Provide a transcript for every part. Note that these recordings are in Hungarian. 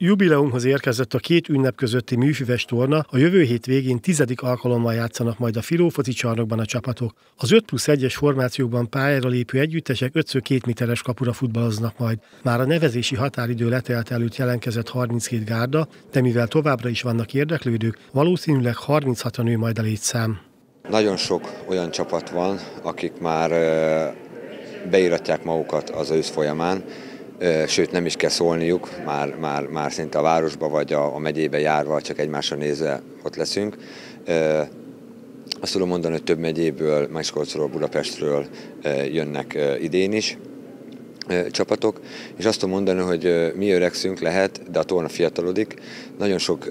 Jubileumhoz érkezett a két ünnep közötti műfüves torna, a jövő hét végén tizedik alkalommal játszanak majd a Filófoci csarnokban a csapatok. Az 5 plusz 1-es formációkban pályára lépő együttesek 5x2 méteres kapura futballoznak majd. Már a nevezési határidő letelt előtt jelentkezett 32 gárda, de mivel továbbra is vannak érdeklődők, valószínűleg 36-ra nő majd a létszám. Nagyon sok olyan csapat van, akik már beíratják magukat az ősz folyamán, sőt nem is kell szólniuk, már, már, már szinte a városba vagy a, a megyébe járva, csak egymásra nézve ott leszünk. Azt tudom mondani, hogy több megyéből, Miskolcról, Budapestről jönnek idén is csapatok, és azt tudom mondani, hogy mi öregszünk lehet, de a torna fiatalodik. Nagyon sok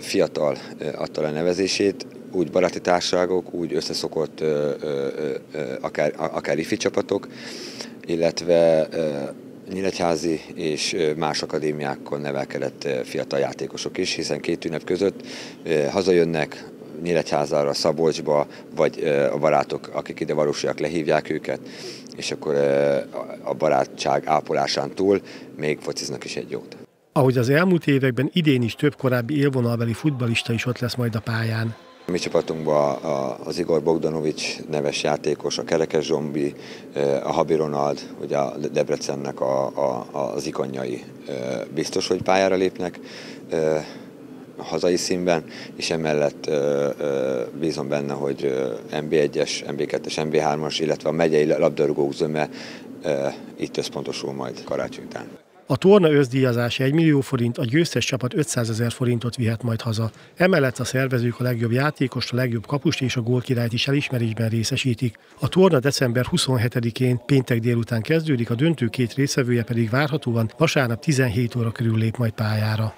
fiatal adta le nevezését, úgy baráti társaságok, úgy összeszokott akár, akár ifi csapatok, illetve Nyíregyházi és más akadémiákon nevelkedett fiatal játékosok is, hiszen két ünnep között hazajönnek Nyíregyházára, Szabolcsba, vagy a barátok, akik ide valósiak, lehívják őket, és akkor a barátság ápolásán túl még fociznak is egy jót. Ahogy az elmúlt években idén is több korábbi élvonalbeli futbalista is ott lesz majd a pályán. Mi csapatunkban az Igor Bogdanovics neves játékos, a Kerekes Zsombi, a Habi Ronald, ugye a Debrecennek a, a, az ikonjai biztos, hogy pályára lépnek hazai színben, és emellett bízom benne, hogy MB1-es, MB2-es, MB3-as, illetve a megyei labdarúgók zöme itt összpontosul majd karácsony után. A torna összdíjazása 1 millió forint, a győztes csapat 500 ezer forintot vihet majd haza. Emellett a szervezők a legjobb játékost, a legjobb kapust és a gólkirályt is elismerésben részesítik. A torna december 27-én péntek délután kezdődik, a döntő két részevője pedig várhatóan vasárnap 17 óra körül lép majd pályára.